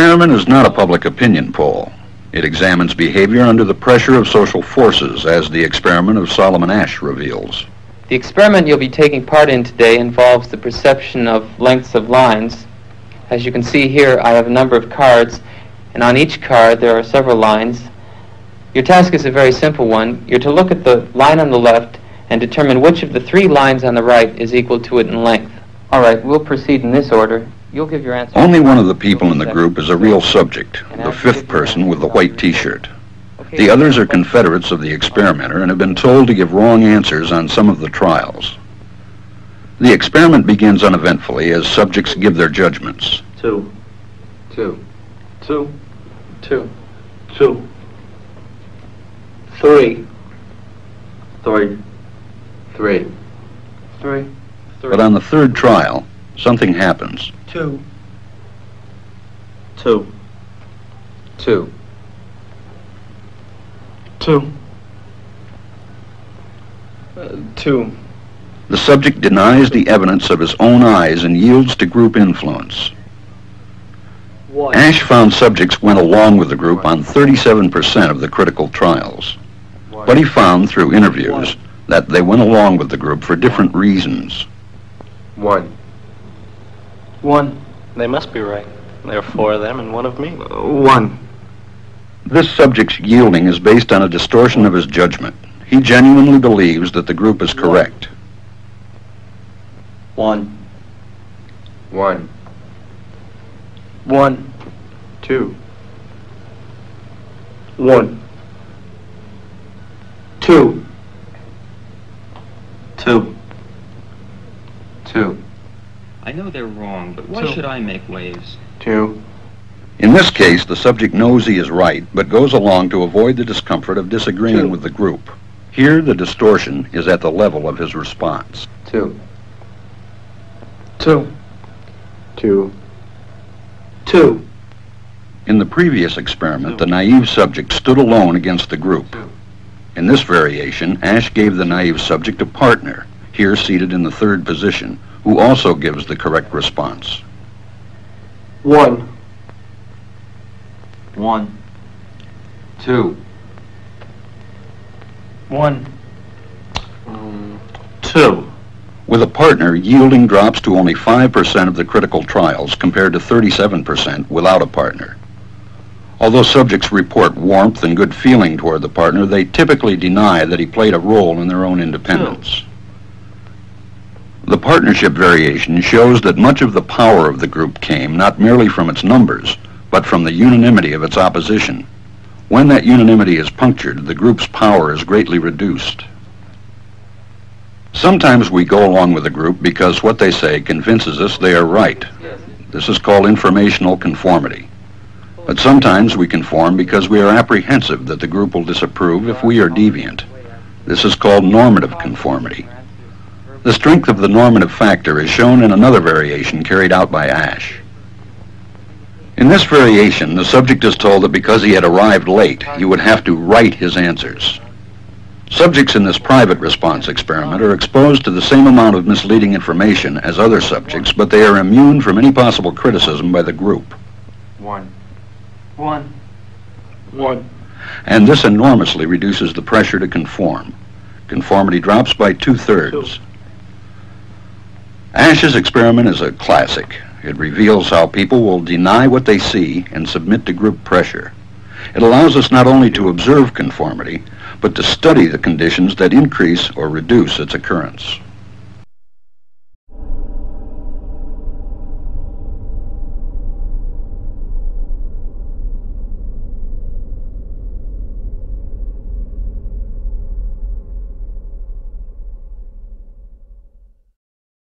experiment is not a public opinion poll. It examines behavior under the pressure of social forces, as the experiment of Solomon Asch reveals. The experiment you'll be taking part in today involves the perception of lengths of lines. As you can see here, I have a number of cards, and on each card there are several lines. Your task is a very simple one. You're to look at the line on the left and determine which of the three lines on the right is equal to it in length. All right, we'll proceed in this order. You'll give your answer. Only one of the people in the group is a real subject, the fifth person with the white t-shirt. The others are confederates of the experimenter and have been told to give wrong answers on some of the trials. The experiment begins uneventfully as subjects give their judgments. Two. Two. Two. Two. Two. Three. Three. Three. Three. But on the third trial, something happens. Two. Two. Two. Two. Uh, two. The subject denies the evidence of his own eyes and yields to group influence. One. Asch found subjects went along with the group on 37% of the critical trials. But he found through interviews that they went along with the group for different reasons. One. One. They must be right. There are four of them and one of me. Uh, one. This subject's yielding is based on a distortion of his judgment. He genuinely believes that the group is correct. One. One. One. Two. One. Two. Two. Two. I know they're wrong, but why Two. should I make waves? Two. In this case, the subject knows he is right, but goes along to avoid the discomfort of disagreeing Two. with the group. Here, the distortion is at the level of his response. Two. Two. Two. Two. In the previous experiment, the naive subject stood alone against the group. In this variation, Asch gave the naive subject a partner, here seated in the third position, who also gives the correct response. One. One. Two. One. Um, two. With a partner, yielding drops to only 5% of the critical trials compared to 37% without a partner. Although subjects report warmth and good feeling toward the partner, they typically deny that he played a role in their own independence. The partnership variation shows that much of the power of the group came not merely from its numbers, but from the unanimity of its opposition. When that unanimity is punctured, the group's power is greatly reduced. Sometimes we go along with a group because what they say convinces us they are right. This is called informational conformity. But sometimes we conform because we are apprehensive that the group will disapprove if we are deviant. This is called normative conformity. The strength of the normative factor is shown in another variation carried out by Asch. In this variation, the subject is told that because he had arrived late, he would have to write his answers. Subjects in this private response experiment are exposed to the same amount of misleading information as other subjects, but they are immune from any possible criticism by the group. One. One. One. And this enormously reduces the pressure to conform. Conformity drops by two-thirds. Asch's experiment is a classic. It reveals how people will deny what they see and submit to group pressure. It allows us not only to observe conformity, but to study the conditions that increase or reduce its occurrence.